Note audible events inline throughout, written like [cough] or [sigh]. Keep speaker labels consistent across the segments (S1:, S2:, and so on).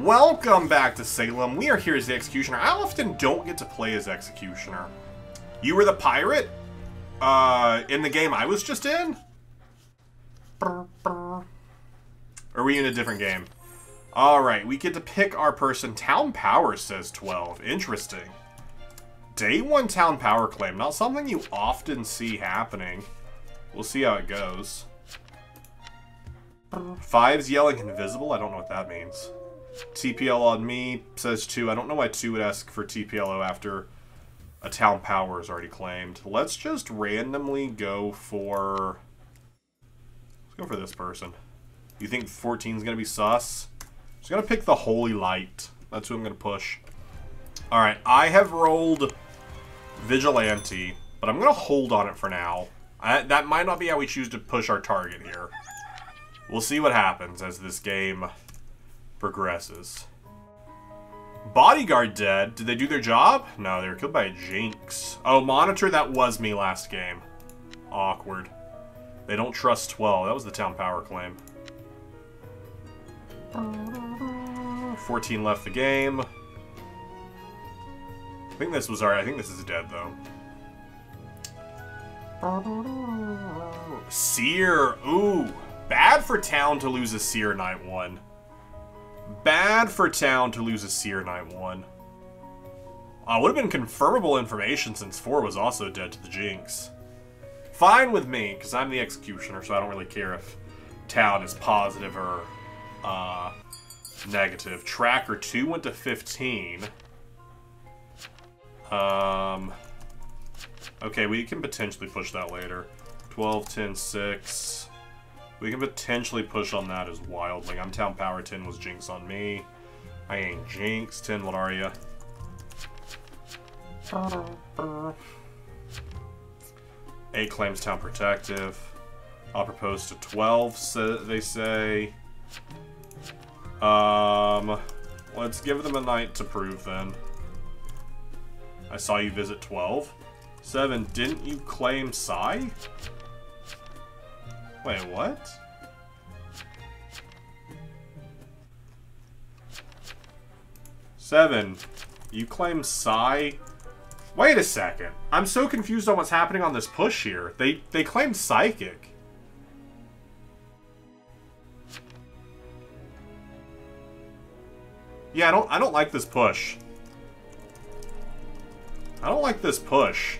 S1: Welcome back to Salem. We are here as the Executioner. I often don't get to play as Executioner. You were the pirate? Uh, in the game I was just in? Are we in a different game? Alright, we get to pick our person. Town Power says 12. Interesting. Day 1 Town Power claim. Not something you often see happening. We'll see how it goes. Five's yelling invisible? I don't know what that means. TPL on me says 2. I don't know why 2 would ask for TPLO after a town power is already claimed. Let's just randomly go for... Let's go for this person. You think 14 is going to be sus? Just going to pick the Holy Light. That's who I'm going to push. Alright, I have rolled Vigilante, but I'm going to hold on it for now. I, that might not be how we choose to push our target here. We'll see what happens as this game progresses. Bodyguard dead. Did they do their job? No, they were killed by a Jinx. Oh, Monitor, that was me last game. Awkward. They don't trust 12. That was the town power claim. 14 left the game. I think this was alright. I think this is dead, though. Seer. Ooh. Bad for Town to lose a Seer Night 1. Bad for Town to lose a Seer Night 1. Uh, would have been confirmable information since 4 was also dead to the Jinx. Fine with me, because I'm the Executioner, so I don't really care if Town is positive or uh, negative. Tracker 2 went to 15. Um, okay, we can potentially push that later. 12, 10, 6. We can potentially push on that as Wildling. I'm Town Power, 10 was Jinx on me. I ain't Jinx. 10, what are ya? A claims Town Protective. I'll propose to 12, so they say. Um, let's give them a night to prove then. I saw you visit 12. 7, didn't you claim Psy? Wait, what? Seven, you claim Psy? Wait a second. I'm so confused on what's happening on this push here. They they claim Psychic. Yeah, I don't I don't like this push. I don't like this push.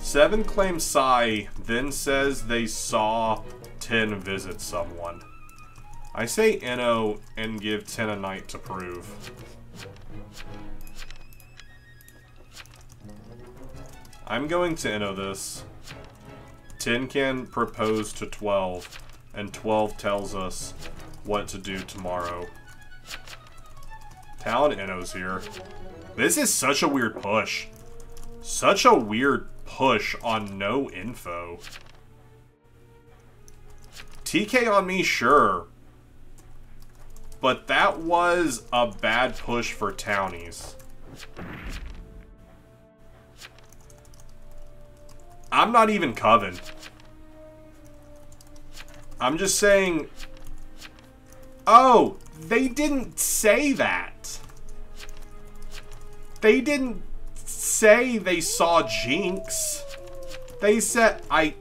S1: Seven claims Psy, then says they saw 10 visit someone. I say NO and give 10 a night to prove. I'm going to NO this. 10 can propose to 12, and 12 tells us what to do tomorrow. Talon Inno's here. This is such a weird push. Such a weird push on no info. TK on me, sure. But that was a bad push for townies. I'm not even Coven. I'm just saying... Oh, they didn't say that. They didn't say they saw Jinx. They said... I...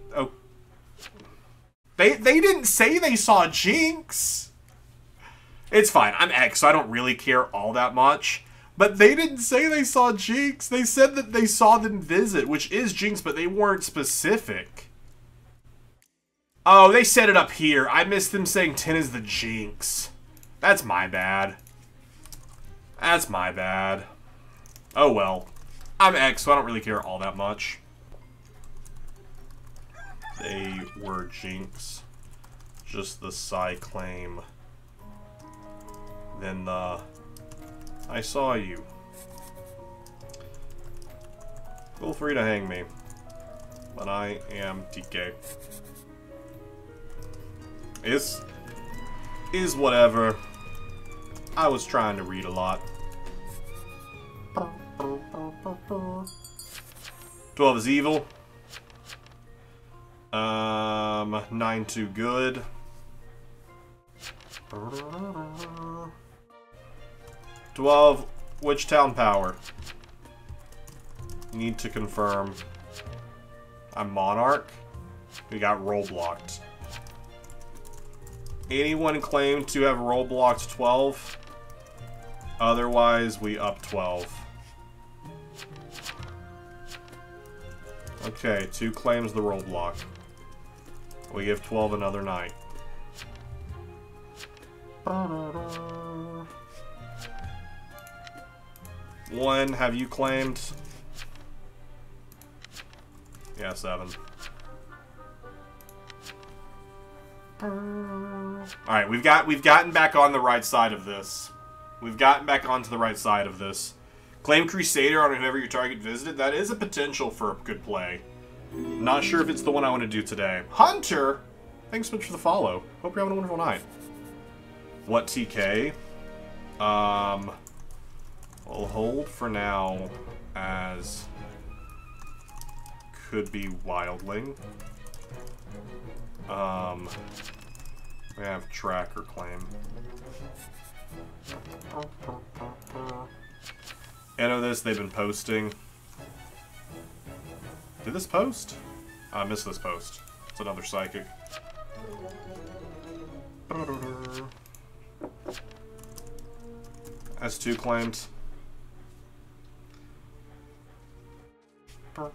S1: They, they didn't say they saw Jinx. It's fine. I'm X, so I don't really care all that much. But they didn't say they saw Jinx. They said that they saw them visit, which is Jinx, but they weren't specific. Oh, they set it up here. I missed them saying 10 is the Jinx. That's my bad. That's my bad. Oh well. I'm X, so I don't really care all that much. They were Jinx. Just the Psy claim. Then the... I saw you. Feel free to hang me. But I am TK. Is... Is whatever. I was trying to read a lot. 12 is evil. Um, 9 too good. 12. Which town power? Need to confirm. I'm Monarch. We got roll blocked. Anyone claim to have roll blocked 12? Otherwise, we up 12. Okay, two claims the roll block. We give 12 another night. One, have you claimed? Yeah, seven. Alright, we've got we've gotten back on the right side of this. We've gotten back onto the right side of this. Claim Crusader on whoever your target visited. That is a potential for a good play. Not sure if it's the one I want to do today. Hunter! Thanks so much for the follow. Hope you're having a wonderful night. What TK? Um, I'll hold for now as could be Wildling. Um, we have Tracker Claim. I know this, they've been posting. Did this post? I missed this post. It's another psychic. That's two claims. Oh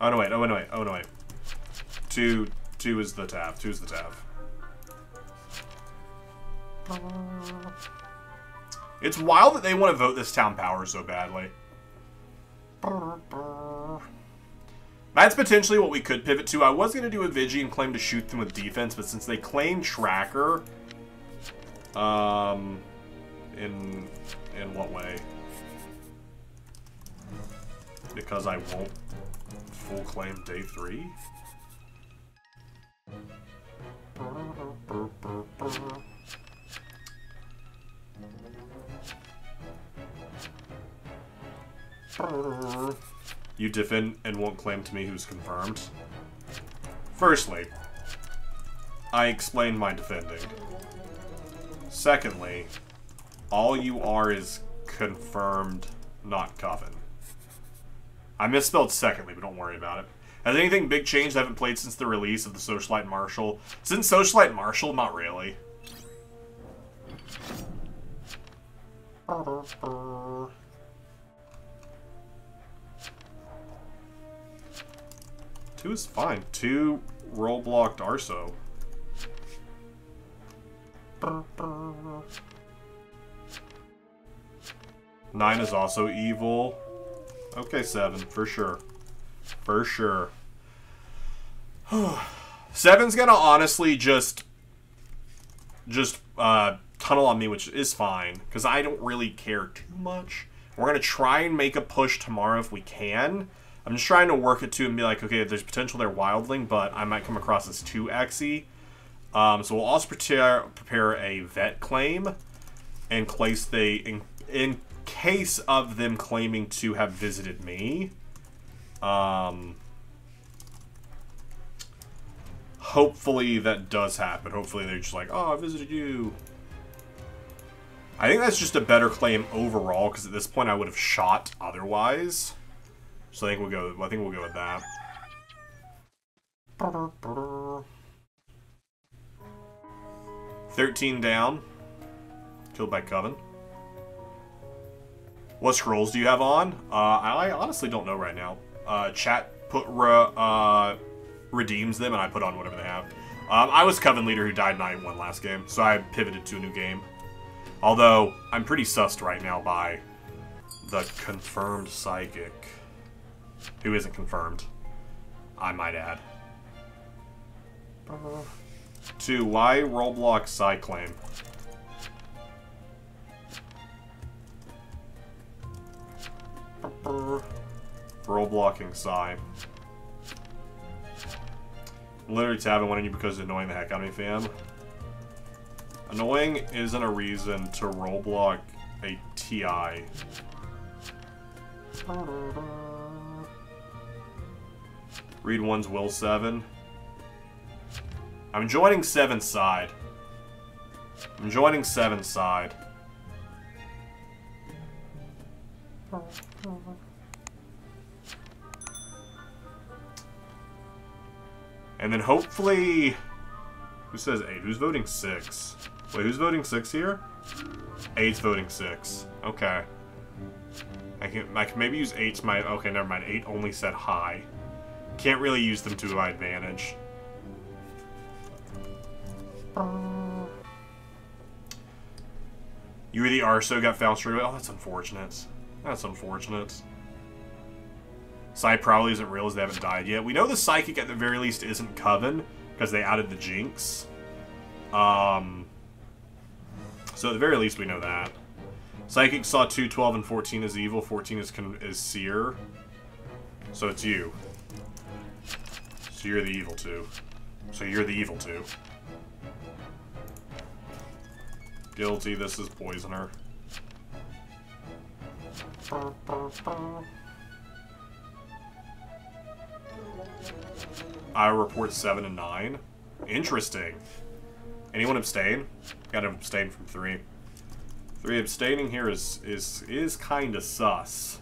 S1: no wait, oh no wait, oh no wait. Two two is the tab. Two is the tab. It's wild that they want to vote this town power so badly. That's potentially what we could pivot to. I was going to do a Vigi and claim to shoot them with defense, but since they claim Tracker, um, in in what way? Because I won't full claim day three? You defend and won't claim to me who's confirmed. Firstly, I explained my defending. Secondly, all you are is confirmed, not coven. I misspelled secondly, but don't worry about it. Has anything big changed I haven't played since the release of the Socialite Marshal? Since Socialite Marshal? Not really. Two is fine. Two roll blocked Arso. Nine is also evil. Okay, seven, for sure. For sure. [sighs] Seven's gonna honestly just... Just, uh, tunnel on me, which is fine. Because I don't really care too much. We're gonna try and make a push tomorrow if we can. I'm just trying to work it to and be like, okay, there's potential there wildling, but I might come across as too exy. Um, so we'll also prepare, prepare a vet claim in case they in, in case of them claiming to have visited me. Um, hopefully that does happen. Hopefully they're just like, oh, I visited you. I think that's just a better claim overall because at this point I would have shot otherwise. So I think we'll go. I think we'll go with that. Thirteen down. Killed by Coven. What scrolls do you have on? Uh, I honestly don't know right now. Uh, chat put re uh, redeems them, and I put on whatever they have. Um, I was Coven leader who died 9-1 last game, so I pivoted to a new game. Although, I'm pretty sussed right now by the confirmed psychic who isn't confirmed, I might add. Two, why rollblock side claim? Rollblocking Psy. Literally tabbing one on you because it's annoying the heck out of me, fam. Annoying isn't a reason to rollblock a TI. Read one's will 7. I'm joining 7 side. I'm joining 7 side. And then hopefully... Who says 8? Who's voting 6? Wait, who's voting 6 here? 8's voting 6. Okay. I can, I can maybe use 8's my... Okay, never mind. 8 only said high. Can't really use them to my advantage. You were the Arso got found straight away. Oh, that's unfortunate. That's unfortunate. Psy probably isn't real as they haven't died yet. We know the Psychic at the very least isn't Coven, because they added the Jinx. Um, so at the very least we know that. Psychic saw 2, 12, and 14 as evil. 14 is, is Seer. So it's you. You're the evil two. So you're the evil two. Guilty, this is Poisoner. I report 7 and 9. Interesting. Anyone abstain? Gotta abstain from 3. 3 abstaining here is is is kinda sus.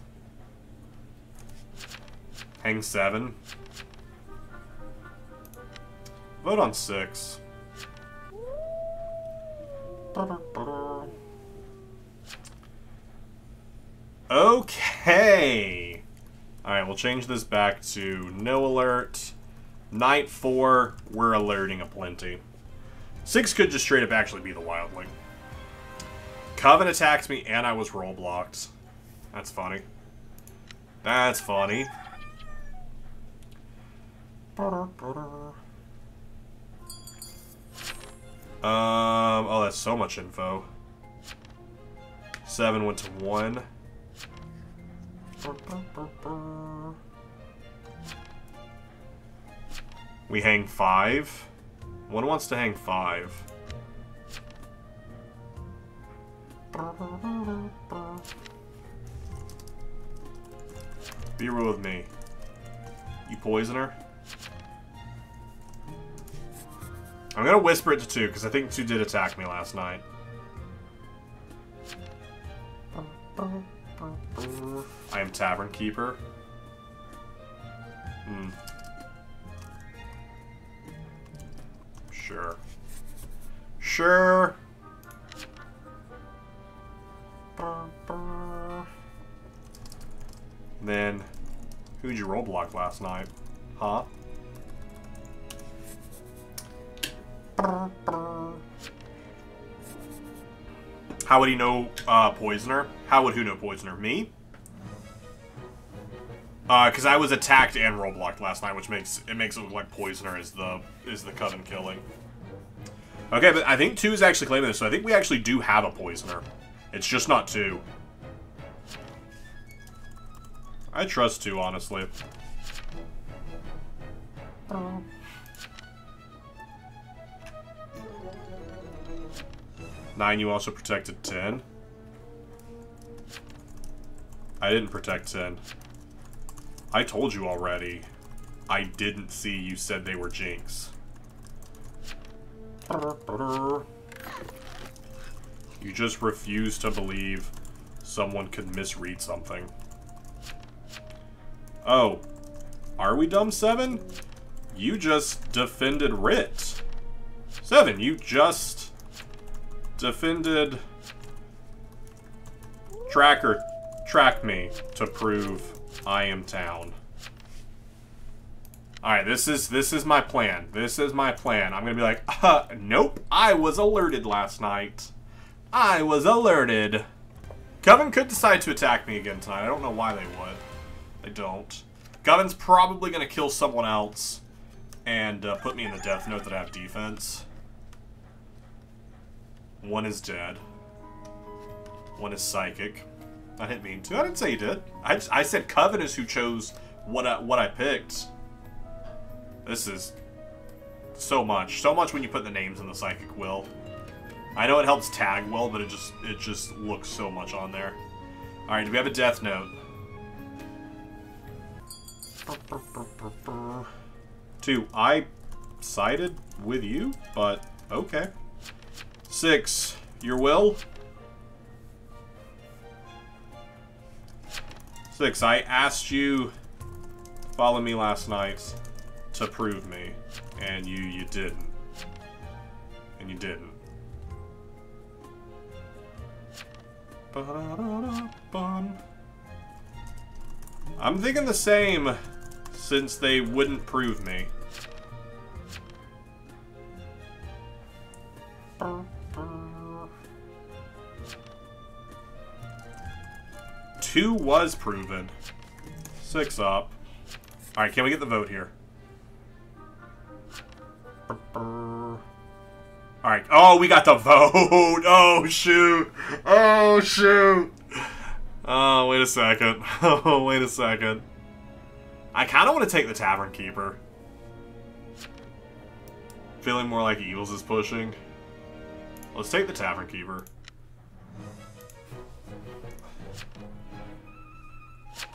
S1: Hang 7. Vote on 6. Okay. Alright, we'll change this back to no alert. Night 4, we're alerting a plenty. 6 could just straight up actually be the wildling. Coven attacked me and I was roll blocked. That's funny. That's funny. Um, oh, that's so much info. 7 went to 1. We hang five. One wants to hang five. Be real with me. You poisoner? I'm gonna whisper it to two, because I think two did attack me last night. I am Tavern Keeper. Hmm. Sure. Sure. Then, who'd you roll block last night? Huh? How would he know uh, Poisoner? How would who know Poisoner? Me? Because uh, I was attacked and rollblocked last night, which makes it makes it look like Poisoner is the is the coven killing. Okay, but I think two is actually claiming this, so I think we actually do have a Poisoner. It's just not two. I trust two, honestly. Nine, you also protected ten. I didn't protect ten. I told you already. I didn't see you said they were Jinx. You just refuse to believe someone could misread something. Oh. Are we dumb, Seven? You just defended Writ. Seven, you just defended Tracker track me to prove I am town. Alright, this is this is my plan. This is my plan. I'm gonna be like, [laughs] uh, nope, I was alerted last night. I was alerted. Coven could decide to attack me again tonight. I don't know why they would. They don't. Coven's probably gonna kill someone else and uh, put me in the death note that I have defense. One is dead. One is psychic. I didn't mean to. I didn't say you did. I, I said Coven is who chose what I, what I picked. This is so much. So much when you put the names in the Psychic Will. I know it helps tag well, but it just it just looks so much on there. Alright, do we have a Death Note? Two, I sided with you, but okay. Six, your will? Six, I asked you follow me last night to prove me, and you you didn't. And you didn't. I'm thinking the same, since they wouldn't prove me. Two was proven. Six up. Alright, can we get the vote here? Alright. Oh, we got the vote. [laughs] Oh, shoot. Oh, shoot. Oh, wait a second. [laughs] Oh, wait a second. I kind of want to take the Tavern Keeper. Feeling more like Eagles is pushing. Let's take the Tavern Keeper.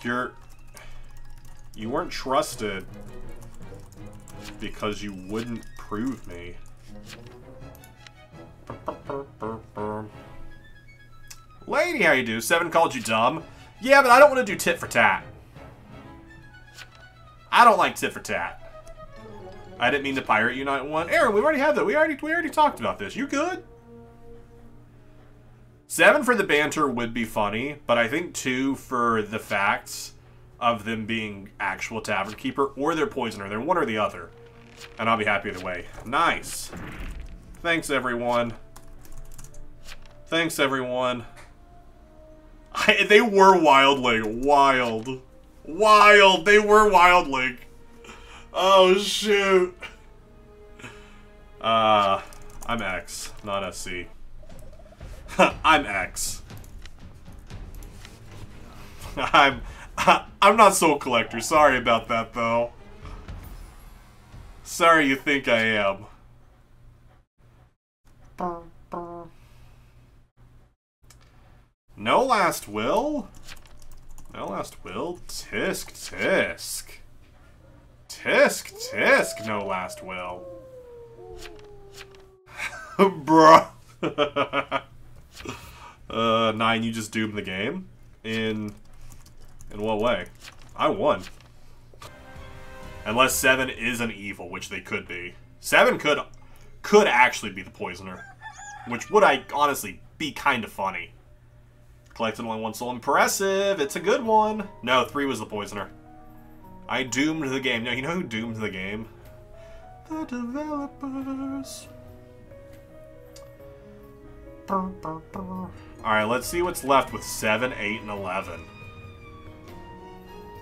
S1: You're... You weren't trusted because you wouldn't prove me. Lady, how you do? Seven called you dumb. Yeah, but I don't want to do tit for tat. I don't like tit for tat. I didn't mean to pirate you. unite one. Aaron, we already had that. We already we already talked about this. You good? Seven for the banter would be funny, but I think two for the facts of them being actual tavern keeper or their poisoner. They're one or the other. And I'll be happy either way. Nice. Thanks, everyone. Thanks, everyone. [laughs] I, they were Wildling. Wild. Wild. They were Wildling. Oh, shoot. Uh, I'm X, not SC. [laughs] I'm X. I'm... [laughs] I'm not Soul Collector. Sorry about that, though. Sorry you think I am. No last will? No last will? Tisk, tisk. Tisk, tisk, no last will. [laughs] Bruh. Uh, nine, you just doomed the game? In... In what way? I won. Unless seven is an evil, which they could be. Seven could could actually be the poisoner. Which would I honestly be kind of funny. Collected only one soul. Impressive! It's a good one! No, three was the poisoner. I doomed the game. No, you know who doomed the game? The developers. Alright, let's see what's left with 7, 8, and 11.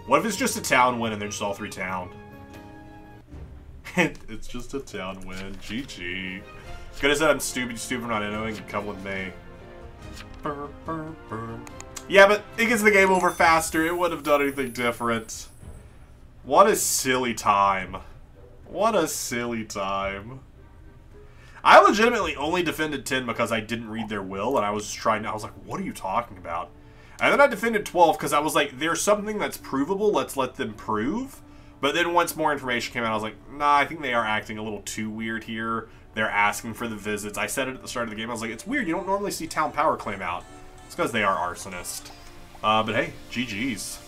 S1: What if it's just a town win and they're just all three town? [laughs] it's just a town win. GG. Could have said I'm stupid, stupid, not knowing, come with me. Burr, burr, burr. Yeah, but it gets the game over faster. It wouldn't have done anything different. What a silly time. What a silly time. I legitimately only defended 10 because I didn't read their will, and I was trying to, I was like, what are you talking about? And then I defended 12 because I was like, there's something that's provable, let's let them prove. But then once more information came out, I was like, nah, I think they are acting a little too weird here. They're asking for the visits. I said it at the start of the game. I was like, it's weird. You don't normally see Town Power claim out. It's because they are arsonist. Uh, but hey, GG's.